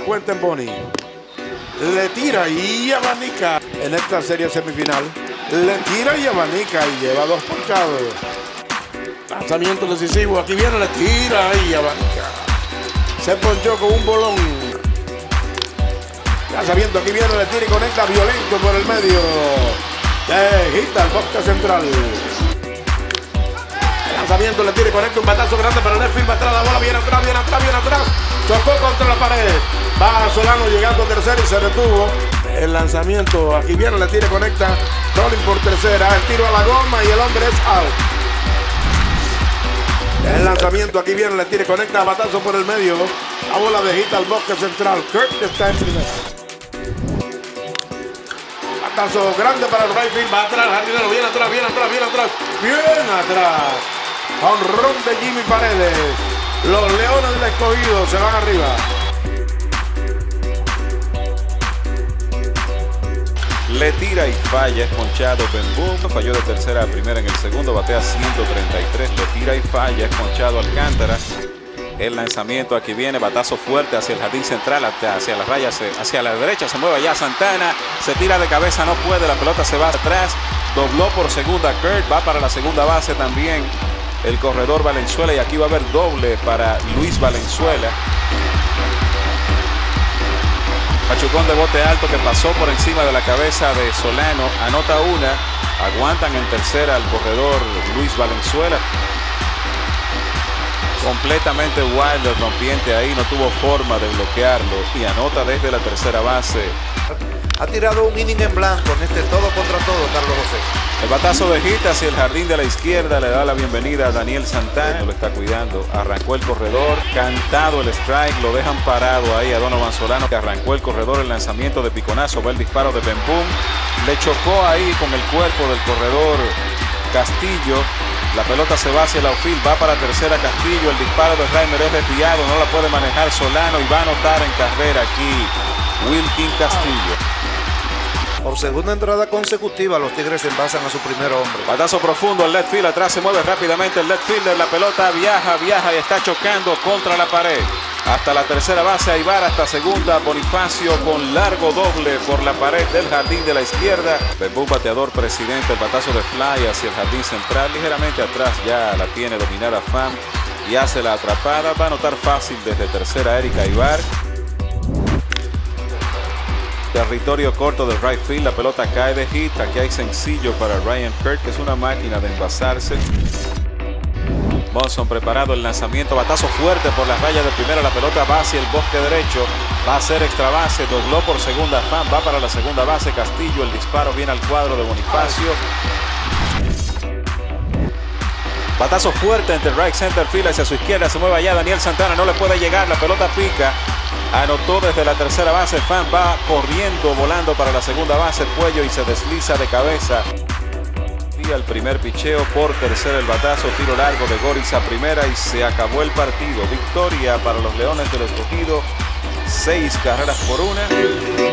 cuenta en Boni. Le tira y abanica en esta serie semifinal. Le tira y abanica y lleva dos ponchados. Lanzamiento decisivo. Aquí viene, le tira y abanica. Se ponchó con un bolón. Lanzamiento, aquí viene, le tira y conecta violento por el medio. Le gita el bosque central. Lanzamiento, le tira y conecta un batazo grande para el field. atrás, la bola viene atrás, viene atrás, viene atrás. Chocó contra la pared. Va Solano llegando a tercera y se detuvo. El lanzamiento, aquí viene, le tira conecta. Rolling por tercera. El tiro a la goma y el hombre es out. El lanzamiento aquí viene, le tira conecta, batazo por el medio. La bola viejita al bosque central. Kurt está en primera. Batazo grande para el right. Va atrás, jardinero. Viene atrás, viene atrás, viene atrás. Bien atrás. Honrón de Jimmy Paredes. Los Leones del Escogido se van arriba. Le tira y falla, es ponchado falló de tercera a primera en el segundo, batea 133, le tira y falla, es ponchado Alcántara. El lanzamiento aquí viene, batazo fuerte hacia el jardín central, hacia las rayas, hacia la derecha, se mueve ya Santana, se tira de cabeza, no puede, la pelota se va atrás, dobló por segunda Kurt, va para la segunda base también el corredor Valenzuela y aquí va a haber doble para Luis Valenzuela. Machucón de bote alto que pasó por encima de la cabeza de Solano. Anota una. Aguantan en tercera al corredor Luis Valenzuela. Completamente wild el rompiente ahí. No tuvo forma de bloquearlo. Y anota desde la tercera base. Ha tirado un inning en blanco en este todo contra todo, Carlos José. El batazo de hit hacia el jardín de la izquierda le da la bienvenida a Daniel Santana. Lo está cuidando. Arrancó el corredor. Cantado el strike. Lo dejan parado ahí a Donovan Solano. Que arrancó el corredor. El lanzamiento de piconazo. Va el disparo de Ben Boom. Le chocó ahí con el cuerpo del corredor Castillo. La pelota se va hacia el outfield, va para tercera Castillo, el disparo de Reimer es desviado, no la puede manejar Solano y va a anotar en carrera aquí Wilkin Castillo. Por segunda entrada consecutiva, los Tigres envasan a su primer hombre. Batazo profundo al left field, atrás se mueve rápidamente el left fielder, la pelota viaja, viaja y está chocando contra la pared. Hasta la tercera base, Aibar hasta segunda, Bonifacio con largo doble por la pared del jardín de la izquierda. Bebú bateador presidente, el batazo de fly hacia el jardín central, ligeramente atrás ya la tiene dominada Fam y hace la atrapada. Va a anotar fácil desde tercera Erika Aibar. Territorio corto del right field, la pelota cae de hit. Aquí hay sencillo para Ryan Kirk, que es una máquina de envasarse. Bonson preparado el lanzamiento, batazo fuerte por las rayas de primera, la pelota va hacia el bosque derecho, va a ser extra base, dobló por segunda fan, va para la segunda base, Castillo, el disparo viene al cuadro de Bonifacio. Batazo fuerte entre right center field hacia su izquierda, se mueve allá Daniel Santana, no le puede llegar, la pelota pica, anotó desde la tercera base, Fan va corriendo, volando para la segunda base, cuello y se desliza de cabeza. Y al primer picheo por tercera el batazo, tiro largo de Goris a primera y se acabó el partido. Victoria para los Leones del Escogido, seis carreras por una.